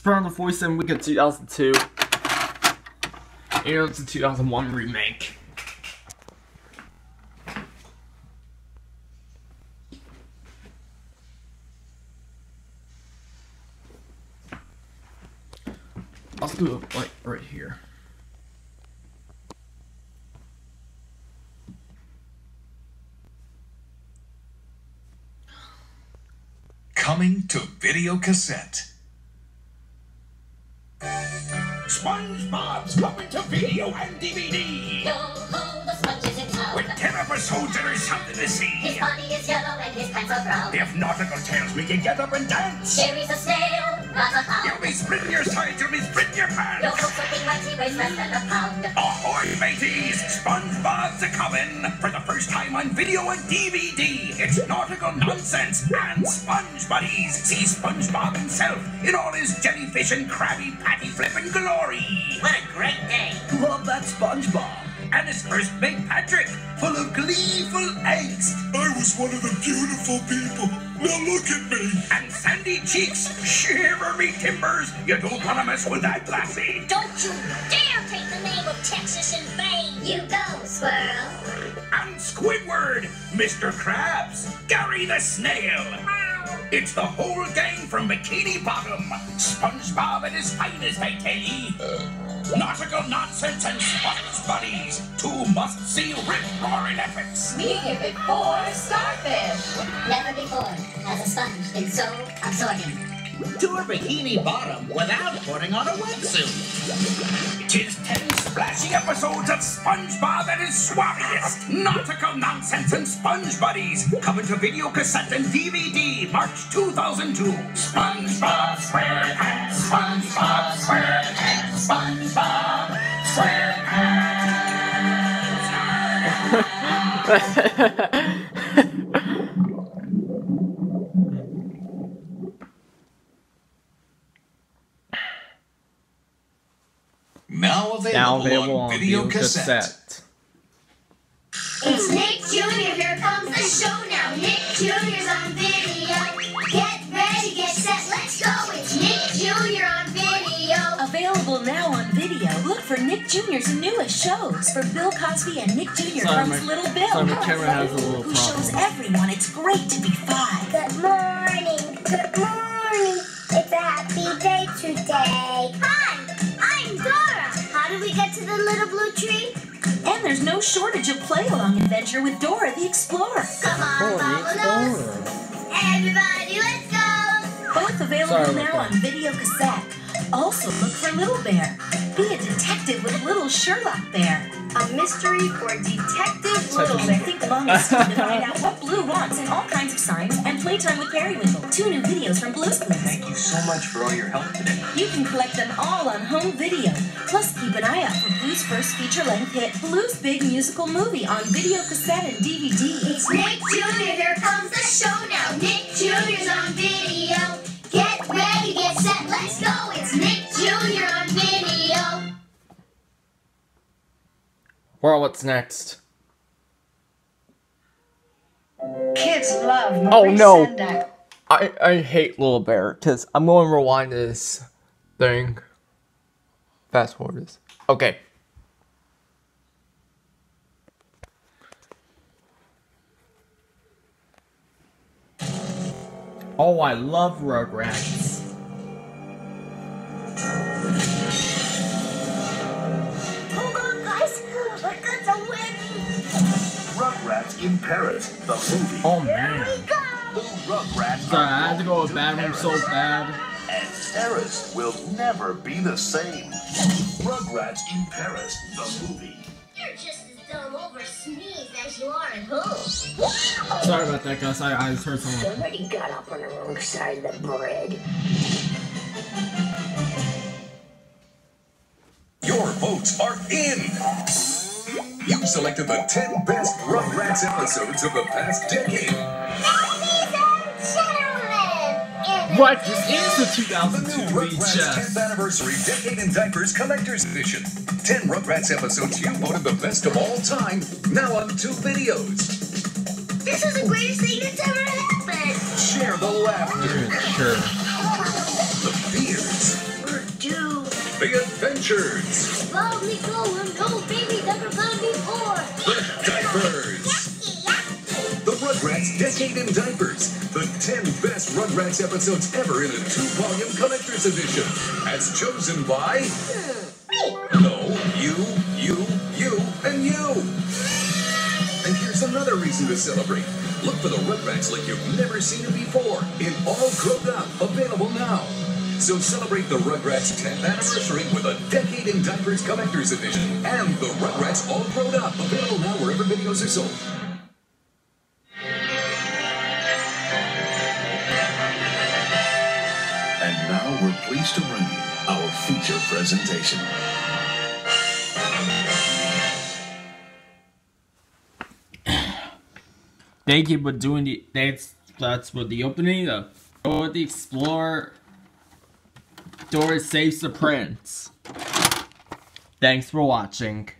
It's from the 47 week of 2002. You know, it's a 2001 remake. Let's do it like right here. Coming to video cassette. SpongeBob's coming to video and DVD. Yo ho, the sponge is in town. With 10 episodes, there is something to see. His body is yellow and his pants are brown. If nautical tales, we can get up and dance. Gary's a snail, not a hound. You'll be splitting your sides, you'll be splitting your Yo pants. ho, soaking mighty weighs less than a pound. Ahoy, mateys! SpongeBob's a coming for the first time on video and DVD. It's nautical nonsense and Sponge Buddies. See SpongeBob himself in all his jellyfish and Krabby Patty flippin' glory. What a great day! Love that SpongeBob. And his first mate Patrick, full of gleeful angst. I was one of the beautiful people. Now look at me. And Sandy Cheeks, shiver me timbers. You don't want to mess with that lassie. Don't you dare take the name of Texas in vain. You go, squirrel. And Squidward, Mr. Krabs, Gary the Snail. It's the whole gang from Bikini Bottom. SpongeBob at his finest, I tell ye. Nautical nonsense and Sponge Buddies. Two must-see rip-roaring epics. We give it four starfish. Never before has a sponge been so absorbing. Tour Bikini Bottom without putting on a wetsuit. Tis ten splashy episodes of SpongeBob at his swabbiest. Nautical nonsense and Sponge Buddies. Coming to video cassette and DVD March 2002. SpongeBob SquarePants. SpongeBob SquarePants. SpongeBob Now available, Now available on on video, video cassette. cassette. It's Nick Jr. Here comes the show now. Nick Jr.'s on video. Get ready, get set, let's go. It's Nick Jr. on video. Available now on video. Look for Nick Jr.'s newest shows. For Bill Cosby and Nick Jr. Sorry, comes my- Little Bill. sorry, my camera has a little Who shows everyone it's great to be five. Good morning, good morning. There's no shortage of play along adventure with Dora the Explorer. Come on, Oh, follow us. Explorer. Everybody, let's go. Both available Sorry now on video cassette. Also look for Little Bear. Be a detective with Little Sherlock Bear. A mystery for Detective Little Bear. Think long and slow to find out what Blue wants and all kinds of signs and playtime with Periwinkle. Two new videos from Blue's Clues. Thank you so much for all your help today. You can collect them all on home video. Plus, keep an eye out for Blue's first feature-length hit, Blue's Big Musical Movie, on video cassette and DVD. It's Nick Jr. Here comes the show now. Nick Jr.'s on video. Get ready, get set, let's go. It's Nick Jr. Well, what's next? Kids love Oh, no. Sendak. I, I hate Little Bear because I'm going to rewind this thing. Fast forward this. Okay. Oh, I love Rugrats. Rugrats in Paris, the movie. Oh Here man. we go. Rugrats Sorry, I had to go with Bad Room so bad. And Paris will never be the same. Rugrats in Paris, the movie. You're just as dumb over sneeze as you are at home. Sorry about that, Gus. I, I just heard someone. Somebody got up on the wrong side of the bread. Your votes are in. You selected the 10 best Rugrats episodes of the past decade. Ladies and gentlemen, What? This is the The 2002 Rugrats 10th Anniversary Decade in Diapers Collector's Edition. 10 Rugrats episodes you voted the best of all time, now on two videos. this is the greatest thing that's ever happened. Share the laughter, Dude, sure. the fears, Adventures. Boldly go where no baby's The 10 best Rugrats episodes ever in a two-volume collector's edition. As chosen by... No, you, you, you, and you. And here's another reason to celebrate. Look for the Rugrats like you've never seen it before. In all grown up. Available now. So celebrate the Rugrats 10th anniversary with a Decade in Diapers Collector's Edition. And the Rugrats All Grown Up. Available now wherever videos are sold. Now we're pleased to bring you our feature presentation. Thank you for doing the that's that's for the opening of Dora the Explorer Dora Saves the Prince. Thanks for watching.